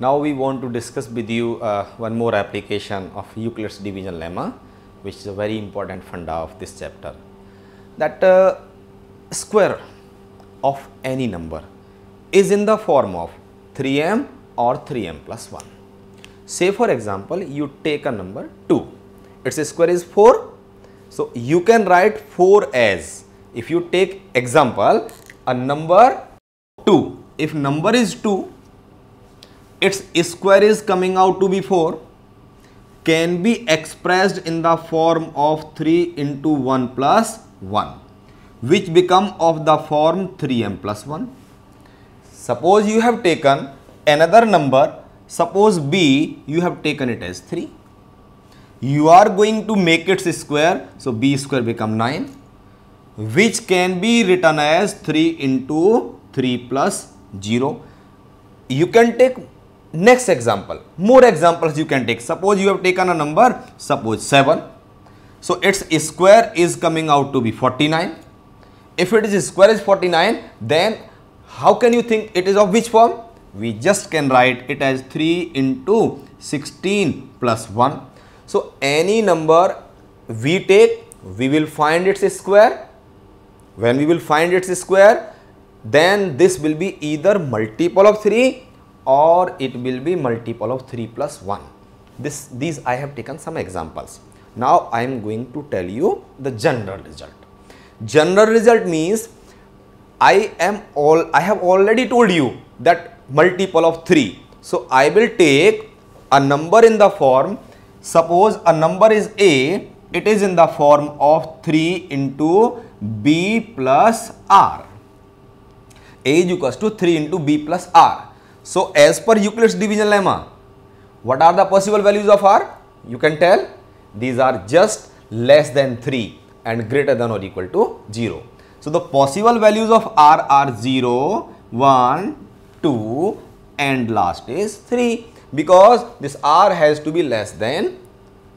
Now we want to discuss with you uh, one more application of Euclid's division lemma which is a very important funda of this chapter. That uh, square of any number is in the form of 3m or 3m plus 1. Say for example, you take a number 2, its square is 4. So, you can write 4 as if you take example a number 2, if number is 2, its square is coming out to be 4 can be expressed in the form of 3 into 1 plus 1 which become of the form 3m plus 1. Suppose you have taken another number Suppose b you have taken it as 3. You are going to make its square. So, b square become 9 which can be written as 3 into 3 plus 0. You can take next example. More examples you can take. Suppose you have taken a number. Suppose 7. So, its square is coming out to be 49. If it is square is 49 then how can you think it is of which form? we just can write it as 3 into 16 plus 1. So, any number we take we will find its square. When we will find its square then this will be either multiple of 3 or it will be multiple of 3 plus 1. This these I have taken some examples. Now I am going to tell you the general result. General result means I am all I have already told you that multiple of 3. So, I will take a number in the form, suppose a number is A, it is in the form of 3 into B plus R. A is equals to 3 into B plus R. So, as per Euclid's division lemma, what are the possible values of R? You can tell these are just less than 3 and greater than or equal to 0. So, the possible values of R are 0, 1, 2 and last is 3 because this r has to be less than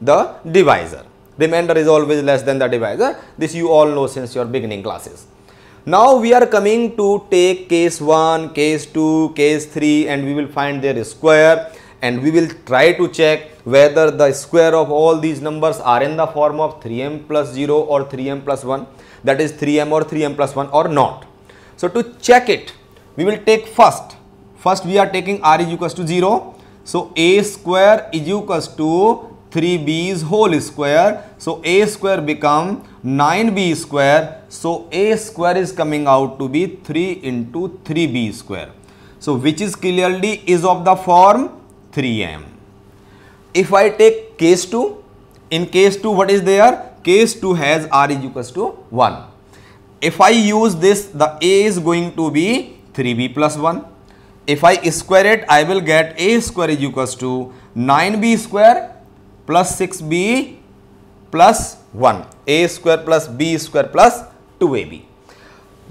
the divisor. Remainder is always less than the divisor. This you all know since your beginning classes. Now we are coming to take case 1, case 2, case 3 and we will find their square and we will try to check whether the square of all these numbers are in the form of 3m plus 0 or 3m plus 1 that is 3m or 3m plus 1 or not. So to check it we will take first First we are taking r is equals to 0. So a square is equals to 3b's whole square. So a square become 9b square. So a square is coming out to be 3 into 3b square. So which is clearly is of the form 3m. If I take case 2, in case 2 what is there? Case 2 has r is equals to 1. If I use this the a is going to be 3b plus 1 if I square it, I will get a square is equals to 9b square plus 6b plus 1. a square plus b square plus 2ab.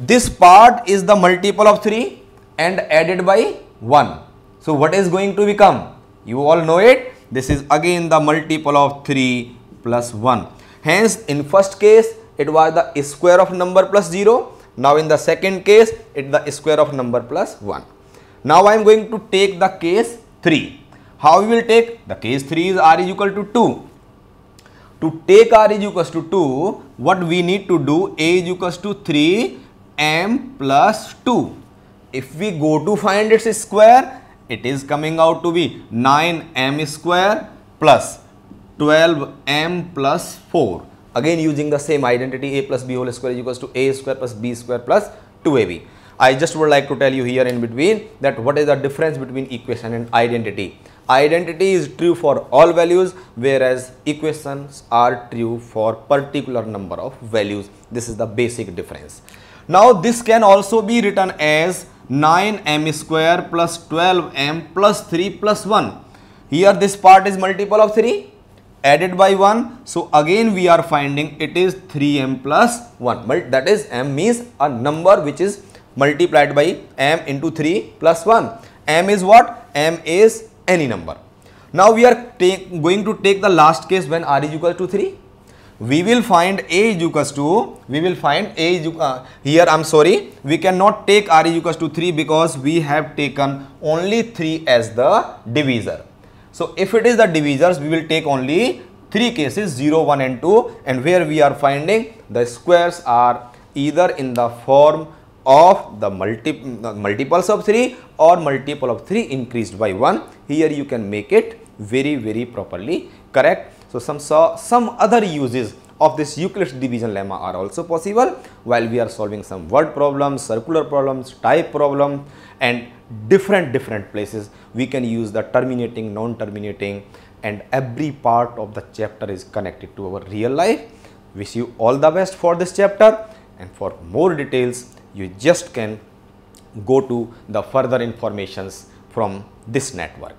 This part is the multiple of 3 and added by 1. So, what is going to become? You all know it. This is again the multiple of 3 plus 1. Hence, in first case, it was the square of number plus 0. Now, in the second case, it the square of number plus 1. Now I am going to take the case 3. How we will take? The case 3 is r is equal to 2. To take r is equals to 2, what we need to do? a is equals to 3 m plus 2. If we go to find its square, it is coming out to be 9 m square plus 12 m plus 4. Again using the same identity a plus b whole square is equals to a square plus b square plus 2ab. I just would like to tell you here in between that what is the difference between equation and identity. Identity is true for all values whereas equations are true for particular number of values. This is the basic difference. Now this can also be written as 9m square plus 12m plus 3 plus 1. Here this part is multiple of 3 added by 1. So again we are finding it is 3m plus 1. But that is m means a number which is multiplied by m into 3 plus 1. m is what? m is any number. Now we are going to take the last case when r is equal to 3. we will find a is equals to we will find a is uh, here i'm sorry we cannot take r is equals to 3 because we have taken only 3 as the divisor so if it is the divisors we will take only three cases 0 1 and 2 and where we are finding the squares are either in the form of the multi, multiples of 3 or multiple of 3 increased by 1 here you can make it very very properly. Correct? So, some some other uses of this Euclid's division lemma are also possible. While we are solving some word problems, circular problems, type problem and different different places we can use the terminating, non-terminating and every part of the chapter is connected to our real life. Wish you all the best for this chapter. And for more details you just can go to the further informations from this network.